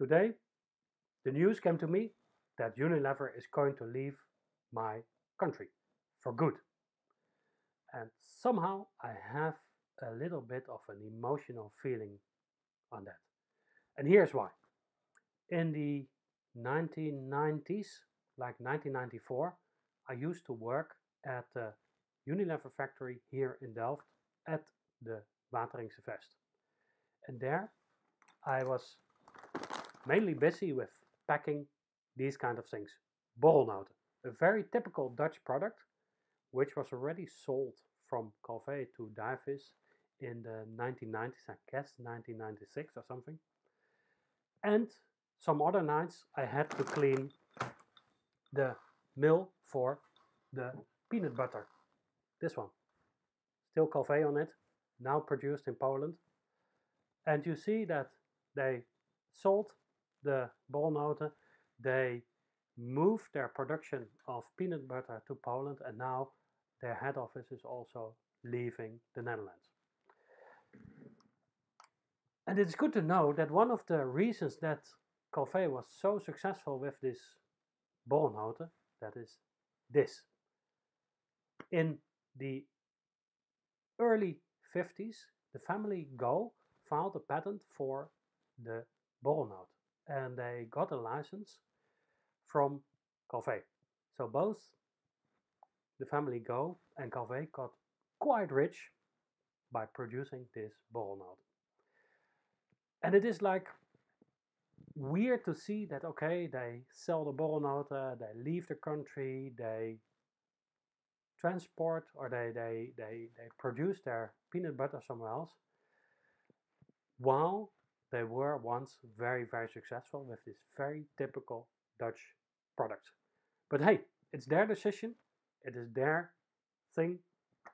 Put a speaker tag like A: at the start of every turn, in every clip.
A: Today, the news came to me that Unilever is going to leave my country for good. And somehow I have a little bit of an emotional feeling on that. And here's why. In the 1990s, like 1994, I used to work at the Unilever factory here in Delft at the Wateringse Vest. And there I was mainly busy with packing these kind of things. Borrelnoten, a very typical Dutch product which was already sold from Calvé to Duyvis in the 1990s, I guess 1996 or something. And some other nights I had to clean the mill for the peanut butter. This one. Still Calvé on it, now produced in Poland. And you see that they sold the borrelnoten, they moved their production of peanut butter to Poland and now their head office is also leaving the Netherlands. And it's good to know that one of the reasons that Calvé was so successful with this borrelnoten, that is this. In the early 50s, the family Go filed a patent for the borrelnoten and they got a license from Calvé. So both the family Go and Calvé got quite rich by producing this borrelnoten. And it is like weird to see that okay, they sell the borrelnoten, uh, they leave the country, they transport or they, they, they, they produce their peanut butter somewhere else while they were once very, very successful with this very typical Dutch product. But hey, it's their decision, it is their thing.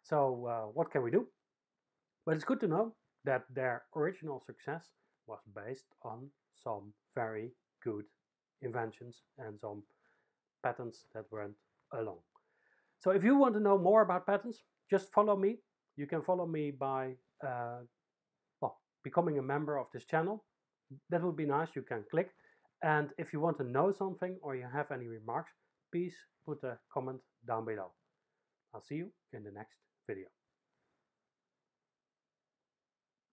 A: So, uh, what can we do? But it's good to know that their original success was based on some very good inventions and some patents that went along. So if you want to know more about patents, just follow me. You can follow me by uh, becoming a member of this channel. That would be nice. You can click. And if you want to know something or you have any remarks, please put a comment down below. I'll see you in the next video.